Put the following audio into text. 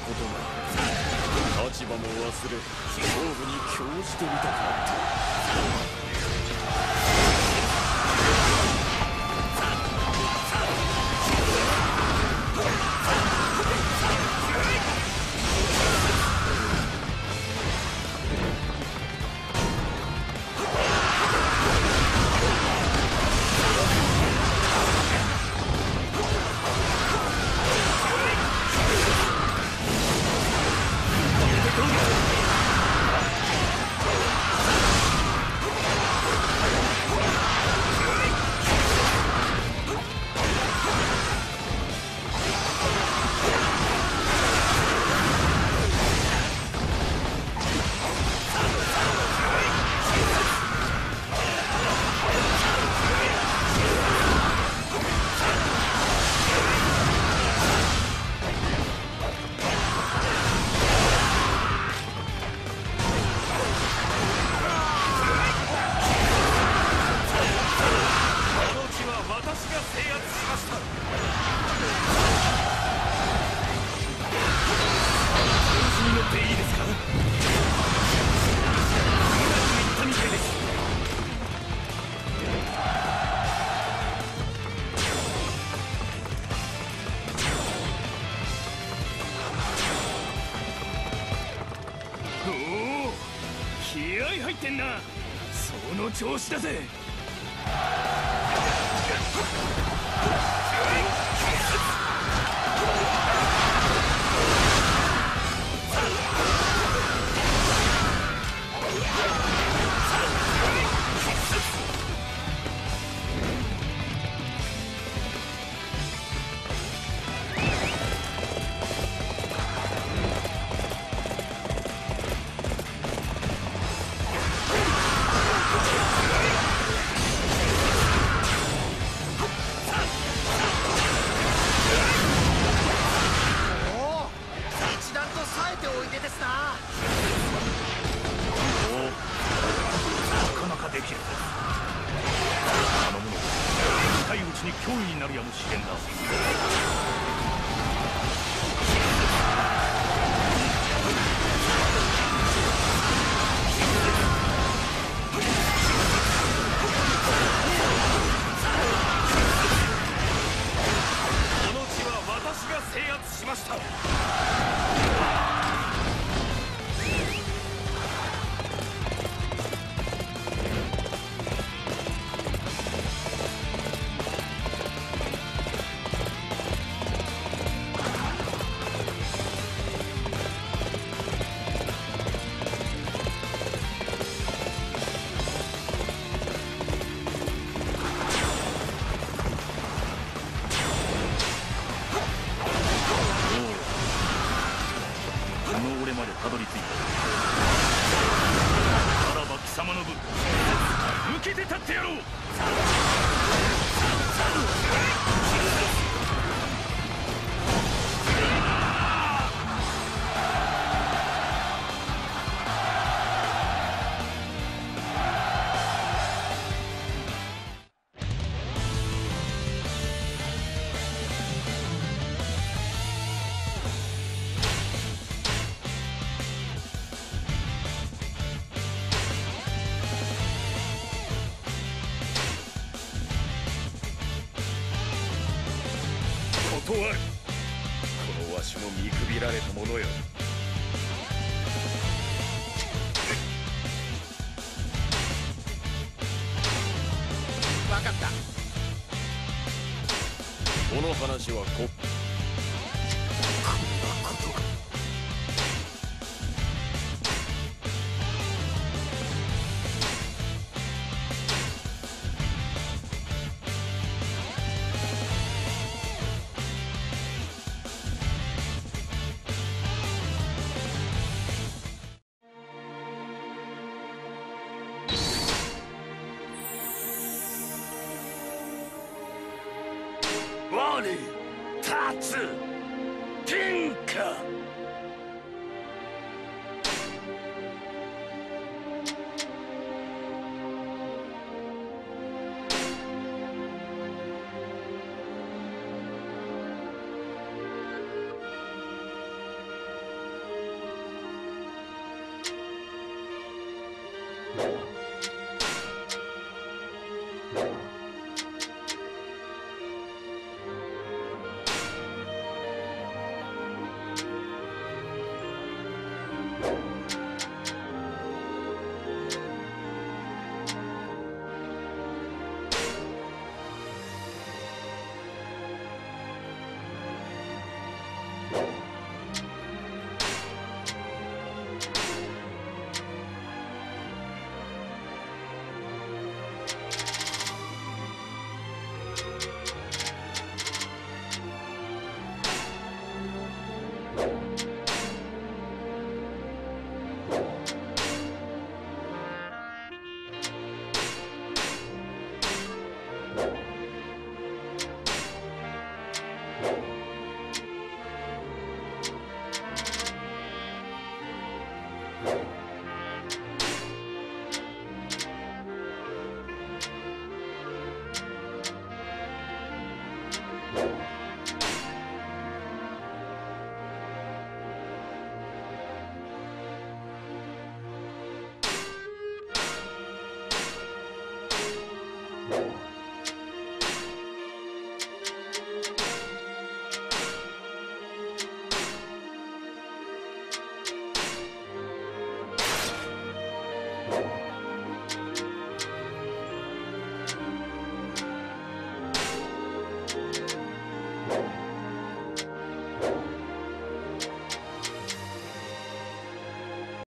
ことも立場も忘れ勝負に興じてみたくなった。入ってんな。その調子だぜ。おおなかなかできる。頼むの近いうちに脅威になるやもしれんな。向けて立ってやろう。とる。このわしも見くびられたものよ。分かった。この話はこっ我立つ天下。